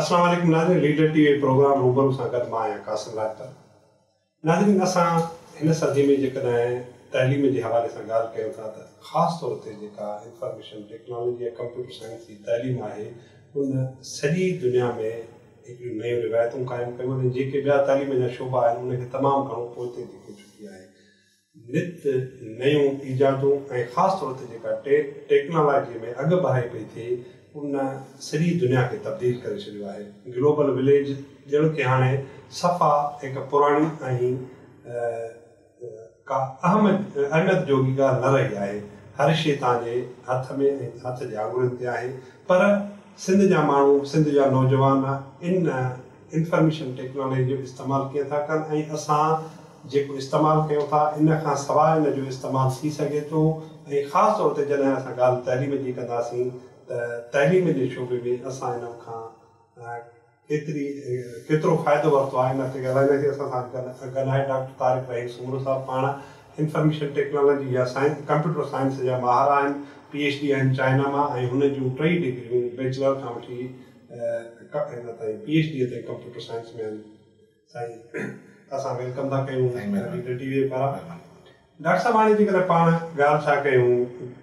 असलरीन leader TV programme रूबरू सां गॾु मां आहियां नाज़रीन असां हिन सदी में जेकॾहिं तइलीम जे हवाले सां ॻाल्हि कयूं था त ख़ासि तौर ते जेका इंफॉर्मेशन टेक्नोलॉजी ऐं कंप्यूटर साइंस जी तइलीम आहे उन सॼी दुनिया में नयूं रिवायतूं क़ाइमु कयूं ऐं जेके ॿिया तइलीम जा शोभा आहिनि उनखे तमामु घणो पहुचे आहे नृत्य नयूं ईजादूं ऐं ख़ासि तौर ते जेका टे टेक्नोलॉजी में अॻु बराए पई थिए उन सॼी दुनिया खे तब्दील करे छॾियो आहे ग्लोबल विलेज ॼण खे हाणे सफ़ा हिकु पुराणी ऐं का अहम अहमियत जोगी ॻाल्हि न रही आहे हर शइ तव्हांजे हथ में ऐं हथ जे आङुरियुनि ते आहे पर सिंध जा माण्हू सिंध जा नौजवान इन इन्फॉर्मेशन टेक्नोलॉजी जो इस्तेमालु कीअं था कनि ऐं असां जेको इस्तेमालु कयूं था इन खां सवाइ इन जो इस्तेमालु थी सघे थो ऐं ख़ासि तौर ते जॾहिं असां ॻाल्हि तइलीम जी त तइलीम जे शोबे में असां हिन खां केतिरी केतिरो फ़ाइदो वरितो आहे हिन ते ॻाल्हाईंदासीं असां सां ॻाल्हाए डॉक्टर तारिक रही सूड़ साहिबु पाण इंफॉर्मेशन टेक्नोलॉजी या साइंस कंप्यूटर साइंस जा माहर आहिनि पी एच डी आहिनि चाइना मां ऐं हुन जूं टई डिग्रियूं बैचलर खां वठी हिन ताईं पी एच डी ते कंप्यूटर साइंस में आहिनि साईं असां वेलकम था कयूं डॉक्टर साहिबु हाणे जेकॾहिं पाण ॻाल्हि छा कयूं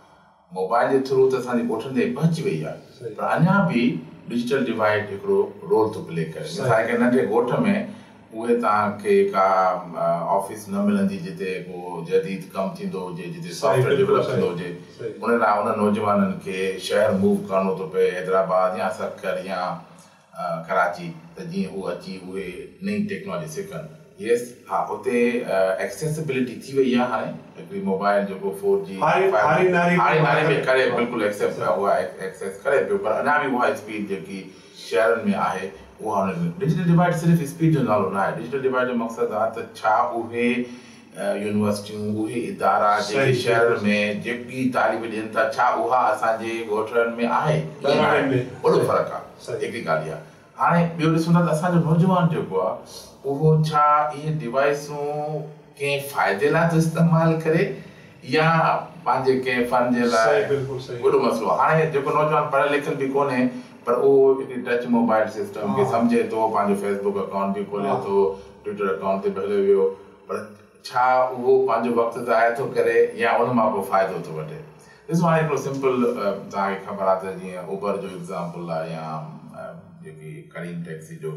मोबाइल जे थ्रू त असांजे ॻोठनि ते पहुची वई आहे पर अञा बि डिजिटल डिवाइट हिकिड़ो रोल थो प्ले करे असांखे नंढे ॻोठ में उहे तव्हांखे का ऑफिस न मिलंदी जिते को जदीद कमु थींदो हुजे जिते सॉफ्टवेयर डेवलप थींदो हुजे उन लाइ उन नौजवाननि खे शहर मूव करणो थो पए हैदराबाद या सक्कर या कराची त जीअं उहे अची उहे नई टेक्नोलॉजी सिखनि Yes, हाँ उते accessibility थी वही यहाँ है कि mobile जो को 4G हरी हरी नारी हरी नारी में करे बिल्कुल access हुआ access करे पर ना भी वहाँ speed जो कि शहर में आए वहाँ ने digital divide सिर्फ speed जो नालो ना है digital divide का मकसद आज तो छाप हुए university हुए इदारा जो कि शहर में जो कि तालीब लेने था छाप हुआ आसान जो गोठरन में आए ये ना है वो लोग फर्क का एक ही कालिया हाणे ॿियो ॾिसूं था त असांजो नौजवान जेको आहे उहो छा इहे डिवाइसूं कंहिं फ़ाइदे लाइ थो इस्तेमालु करे या पंहिंजे कंहिं फन जे लाइ वॾो मसइलो हाणे जेको नौजवान पढ़ियल लिखियल बि कोन्हे पर उहो हिकिड़ी टच मोबाइल सिस्टम खे सम्झे थो पंहिंजो फेसबुक अकाउंट बि खोले थो ट्विटर अकाउंट ते हले वियो पर छा उहो पंहिंजो वक़्तु ज़ाहिर थो करे या उन मां को फ़ाइदो थो वठे ॾिसो हाणे हिकिड़ो सिंपल तव्हांखे ख़बर आहे त जीअं उबर जो एग्ज़ाम्पल आहे या یہ یعنی کریم ٹیکسی جو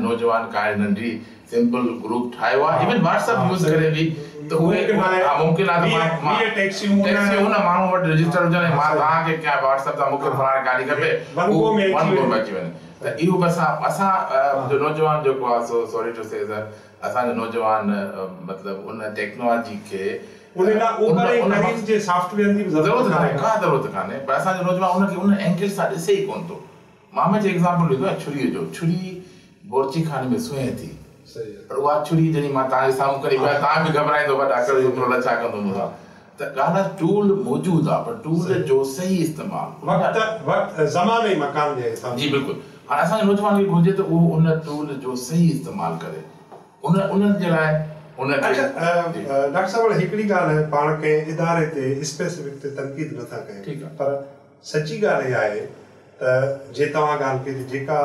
نوجوان simple group even whats WhatsApp app use کرے بھی تو ہوئے ممکن ہے ہے ٹیکسی ٹیکسی مانو وٹ رجسٹر جو ماں کے کیا مامزام بورچی خانے میں سوہیں تھی सहीमाल करे उन उन जे लाइ हिकड़ी ॻाल्हि पाण कंहिं इदारे ते तनक़ीद नथा कनि ठीकु आहे पर सची ॻाल्हि इहा आहे जे तव्हां ॻाल्हि कई जेका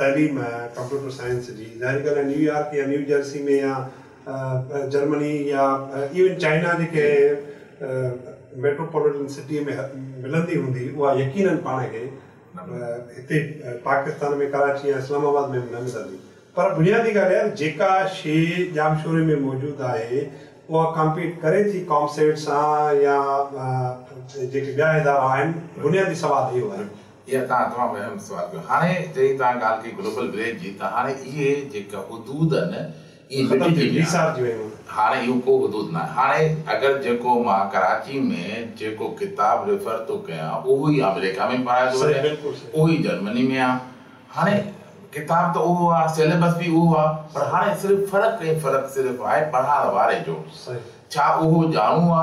तइलीम आहे कंप्यूटर साइंस जी अॼुकल्ह न्यू न्यूयॉर्क या न्यू जर्सी में या जर्मनी या इवन चाइना जेके मेट्रोपोलिटन सिटी में मिलंदी हूंदी उहा यकीन पाण खे हिते पाकिस्तान में कराची या इस्लामाबाद में न मिलंदी पर बुनियादी ॻाल्हि आहे जेका शइ जाम शोरे में मौजूदु आहे उहा कंपीट करे थी कॉम्सेट सां या जेके ॿिया इदारा आहिनि बुनियादी सवादु इहो आहे یہ آتما بہم سوال کیا ہانے تیری تاں گال کی گلوبل بریج جیتا ہانے یہ جی کا حدود ہے نا یہ ختم تھی بھی سار جو ہے ہانے یوں کو حدود نہ ہانے اگر جی کو ماہ کراچی میں جی کو کتاب ریفر تو کیا اوہی امریکہ میں پڑھا جو ہے اوہی جرمنی میں آ ہانے کتاب تو اوہ آ سیلیبس بھی اوہ آ پر ہانے صرف فرق کئی فرق صرف آئے پڑھا روارے جو چاہ اوہ جانو آ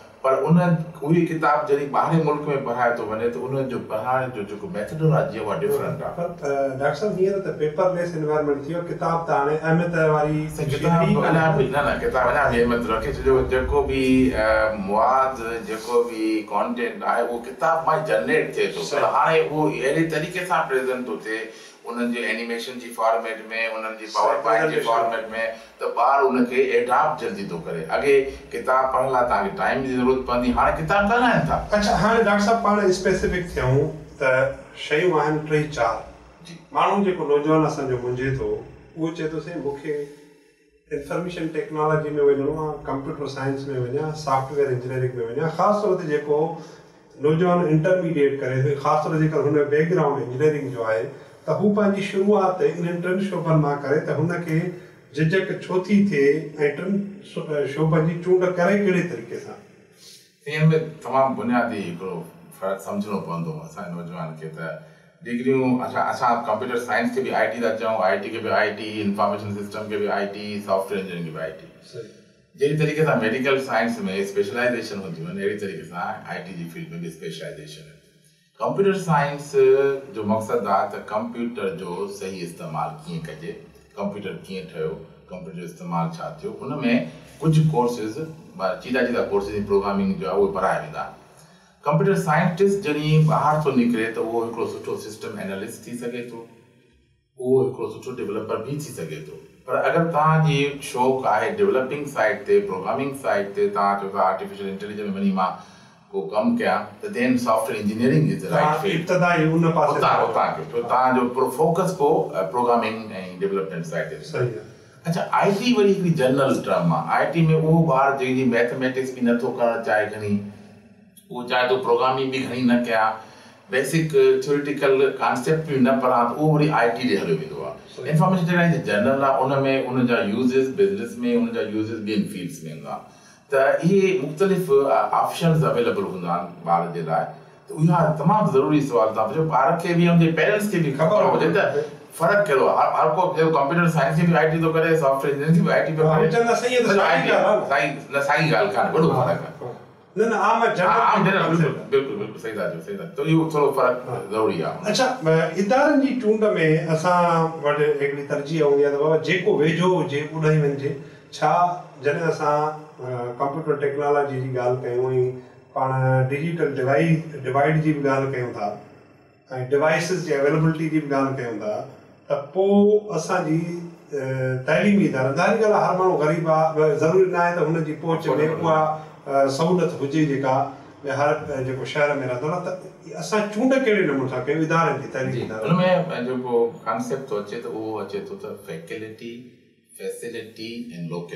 पर उन उहे किताब जॾहिं ॿाहिरें मुल्क में पढ़ाए थो वञे त उन्हनि जो अहमियत रखे जेको बि कॉन्टेंट आहे उहो किताब मां जनरेट थिए थो पर हाणे उहो अहिड़े तरीक़े सां प्रेज़ेंट थो थिए हुननि जे एनि जी फॉर्मेट में त ॿारनि किताब पढ़ण लाइ तव्हांखे टाइम जी ज़रूरत पवंदी किताब था अच्छा हाणे डॉक्टर साहिबु पाण स्पेसिफिक थियूं त शयूं आहिनि टे चारि माण्हू जेको नौजवान असांजो गुंझे थो उहो चए थो सई मूंखे इंफॉर्मेशन टेक्नोलॉजी में वञिणो आहे कंप्यूटर साइंस में वञा सॉफ्टवेयर इंजीनियरिंग में वञा ख़ासि तौर ते जेको नौजवान इंटरमीडिएट करे ख़ासि तौर ते हुनजो बैकग्राउंड इंजीनियरिंग जो आहे شوات ان ٹن شوبن میں ججک چھو تھے ٹن شوب کی چونڈ کرے تمام بنیادی فرق سمجھنو پوسے نوجوان کے ڈگریوں اچھا، اچھا کمپیوٹر سائنس کے بھی I T I T I T information system کے بھی I T software engineering کے آئی ٹی جڑی طریقے سے میڈیکل سائنس میں اسپیشلائزیشن ہوڑی طریقے سے آئی ٹی فیلڈ میں بھیشن ہے کمپیوٹر سائنس جو مقصد آ تو کمپیوٹر جو صحیح استعمال کیوں کجے کمپیوٹر کیوں کمپیوٹر استعمال ان میں کچھ کورسز جدا جیدا کورسز پروگرامنگ جو ہے وہ بڑھایا وا کمپیوٹر سائنٹسٹ جن باہر تو نکرے تو وہ سسٹم تھی سکے تو وہ ایک سوچو ڈیولپر بھی تھی سکے تو پر اگر تاں جی شوق ہے ڈیولپنگ سائٹ تے تے پروگرامنگ سائٹ سے تاکہ آرٹیفیشل اینٹیلجنٹ میں ماں پڑھا تو ہلو فیلڈس میں त इहे मुख़्तलिफ़ ऑपशन अवेलेबल हूंदा आहिनि ॿार जे लाइ तमामु ज़रूरी त फ़र्क़ु कहिड़ो आहे इहो वॾो फ़र्क़ु आहे इदारनि जी चूंड में असां वटि तरजीह हूंदी आहे त जेको वेझो हुजे ॿुॾाई वञिजे छा जॾहिं असां कंप्यूटर टेक्नोलॉजी जी ॻाल्हि कयूं पाण डिजिटल डिवाइस डिवाइड जी बि ॻाल्हि कयूं था ऐं डिवाइसिस जी अवेलेबिलिटी जी बि ॻाल्हि कयूं था त पोइ असांजी तइलीमी हर माण्हू ग़रीब आहे ज़रूरी न आहे त हुनजी पहुच जेको आहे हुजे जेका हर जेको शहर में रहंदो न त असां चूंड कहिड़े नमूने सां इदारनि जी थो अचे त उहो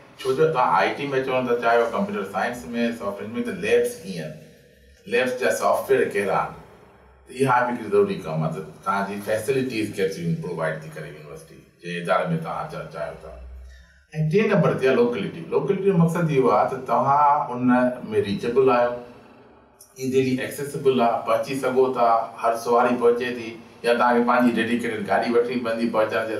چوج آئی ٹی میں چونا چاہو کمپیوٹر سائنس میں سافٹویئر میں لیبس کی لیبس جا سویئر کراڑی ضروری کم تعلیم فیسلٹیز کیسے پرووائڈ کریں یونیورسٹی جی دار میں تع چاہو نمبر سے لوکلٹی لوکیلٹی مقصد یہ تم ان میں ریچیبل آزیلی ایکسیسبل آ پہچی سوتا ہر سواری پہنچے تھی یا تاکہ ڈیڈیکیٹ گاڑی وی پہچان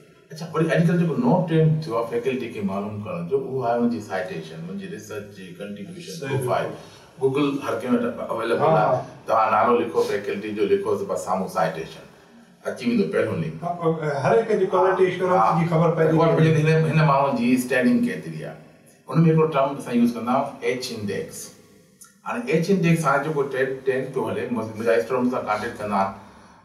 اچھا معلوم جو نوپلٹی ایچ انسٹو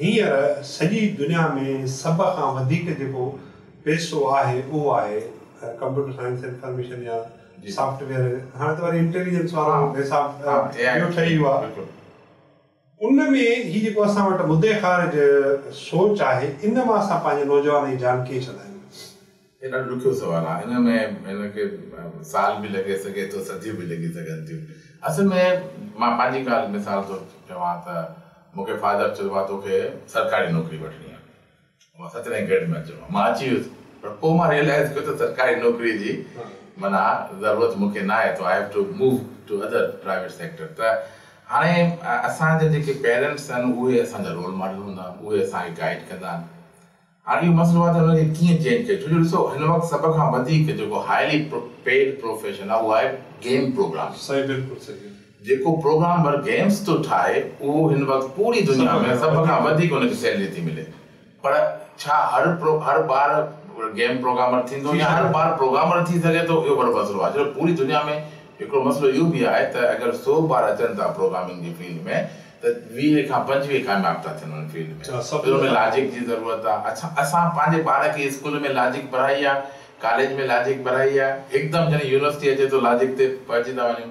हींअर सॼी दुनिया में सभ खां वधीक जेको पैसो आहे उहो आहे वारा पैसा में हीउ जेको असां वटि मुद्दे सोच आहे इन मां असां पंहिंजे नौजवान जी जान कीअं ॾाढो ॾुखियो सुवाल आहे साल बि लॻे बि लॻी सघनि थियूं असल में मां पंहिंजी ॻाल्हि मिसाल थो चवां त मूंखे फादर चइबो आहे तोखे सरकारी नौकिरी वठणी आहे मां अची वियुसि पर पोइ मां रीएलाइज़ कयो त सरकारी असांजा जेके पेरेंट्स आहिनि उहे रोल मॉडल हूंदा आहिनि उहे असांखे गाइड कंदा आहिनि हाणे इहो मसलो आहे त सभ खां वधीक जेको प्रोग्रामर गेम्स थो ठाहे उहो हिन वक़्तु खां सैलरी थी मिले पर छा हर ॿार गेम प्रोग्रामर थी सघे थो आहे त अगरि सौ ॿार अचनि था वीह खां पंजवीह लॉजिक जी ज़रूरत आहे असां पंहिंजे ॿार खे स्कूल में लॉजिक पढ़ाई आहे कॉलेज में लॉजिक पढ़ाई आहे हिकदमि यूनिवर्सिटी अचे थो लॉजिक ते पहुची था वञूं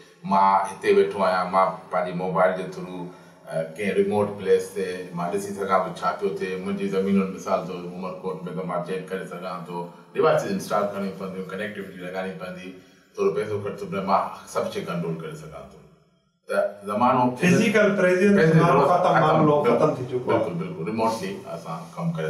ویٹو آجیے موبائل کے تھرو کئی ریموٹ پلس سے زمین مثال طور پر تو چیک کر سانوائس انسٹال کرنی پھر کنیکٹوٹی لگائن پہ پیسہ خرچ کنٹرول کر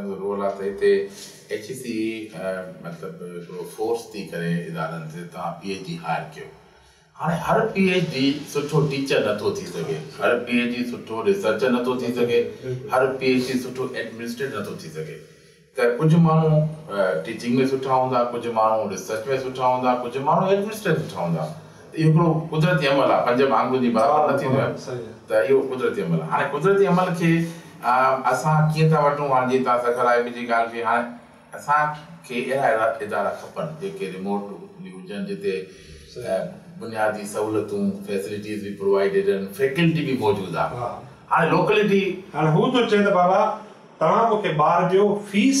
रोल आहे त हिते सी करे हर पीएच सुठो टीचर नथो थी सघे हर सुठो जी नथो थी सघे नथो थी सघे त कुझु माण्हू टीचिंग में सुठा हूंदा कुझु माण्हू रिसर्च में सुठा हूंदा कुझु माण्हू हूंदा इहो हिकिड़ो कुदरती अमल आहे पंज आगुर जी बराबरि न थींदो आहे त इहो कुदरती अमल आहे हाणे कुदरती अमल खे असां कीअं था वठूं हाणे जीअं तव्हां जी ॻाल्हि कई हाणे असांखे अहिड़ा अहिड़ा इदारा खपनि जेके रिमोट हुजनि जिते बुनियादी सहूलियतूं फैसिलिटीज़ बि प्रोवाइड आहिनि फैकल्टी बि मौजूदु आहे हाणे लोकेलिटी हाणे हू थो चए त बाबा तव्हां मूंखे ॿार जो फीस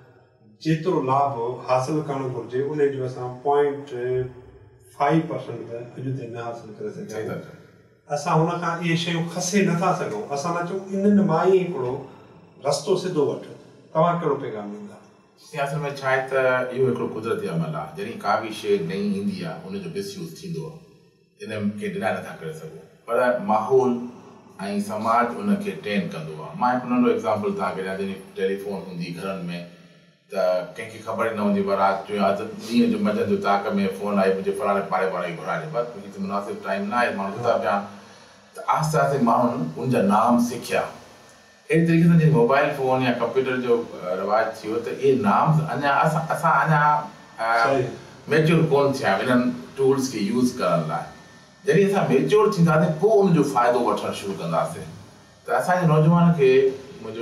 जेतिरो लाभु हासिलु करणो घुरिजे उन जो असां असां हुनखां इहे शयूं खसे नथा सघूं असां त चऊं इन्हनि मां ई हिकिड़ो वठ तव्हां कहिड़ो पैगाम छा आहे त इहो हिकिड़ो कुदरती अमल आहे जॾहिं का बि शइ नई ईंदी आहे उनजो मिसयूज़ थींदो आहे इन खे डिनाय नथा करे सघूं पर माहौल ऐं समाज उन ट्रेन कंदो आहे मां हिकु नंढो एग्ज़ाम्पल तव्हांखे ॾियां टेलीफोन हूंदी घरनि में تو کنکھیں خبر ہی نہ ہوں بار آدھا جو من میں فون آئی فلانے پاڑے واڑے مناسب ٹائم نہ آستہ آستہ مجھے نام سیکھیا اِن طریقے سے جی موبائل فون یا کمپیوٹر جو رواج تھی ہوام میچور کو ٹولس کے یوز کرنے لائے جی اب میچورنوں کو فائدہ وروع کروجوان کے مجھے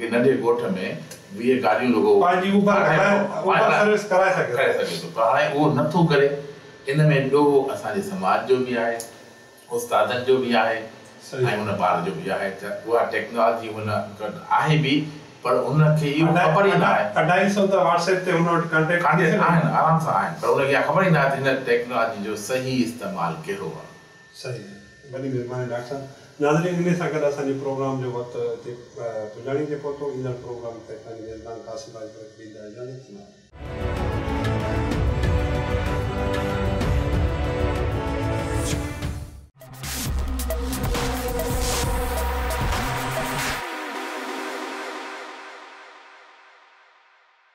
کہ ننڈے گوٹھ میں بھی گاڑیوں لوگوں پانی اوپر کرائے اوپر سروس کرائے سکے کرائے سکے تو کرائے وہ نہ تو کرے ان میں جو اسان جی سماج جو بھی آئے استادن جو بھی آئے ہے ان بار جو بھی آئے وہ ٹیکنالوجی ہونا آئے بھی پر ان کے یہ خبر ہی نہ ہے اڈائی سو تا واٹس ایپ تے انہوں کانٹیکٹ کر ہیں آرام سے ہیں پر ان کی خبر ہی نہ ہے ان ٹیکنالوجی جو صحیح استعمال کے ہوا صحیح بڑی مہربانی ڈاکٹر صاحب नाज़री सां गॾु असांजे प्रोग्राम जो वक़्तु ॼाणी ते पहुतो ईंदड़ प्रोग्राम ते पंहिंजे